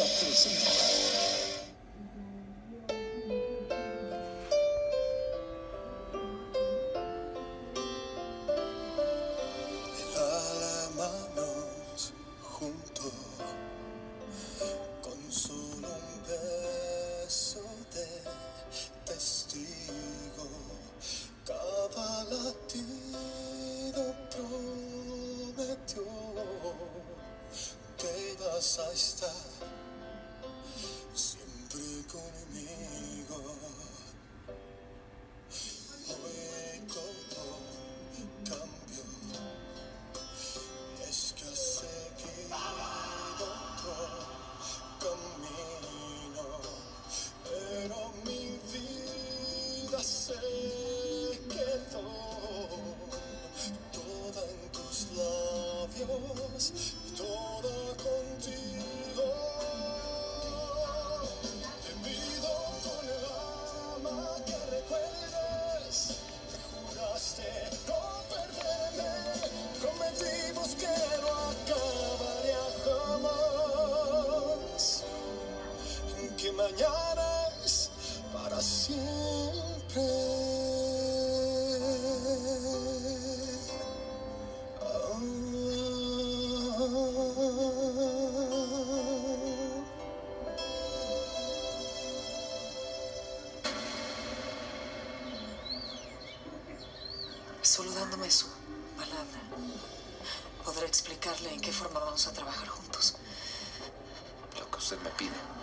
el ala manos con solo un beso de testigo. Cada latido prometió que vas a estar se quedó toda en tus labios, toda contigo. Te pido con el alma que recuerdes que juraste no perderme, prometimos que no acabaría jamás, que mañana Solo dándome su palabra, podré explicarle en qué forma vamos a trabajar juntos. Lo que usted me pide.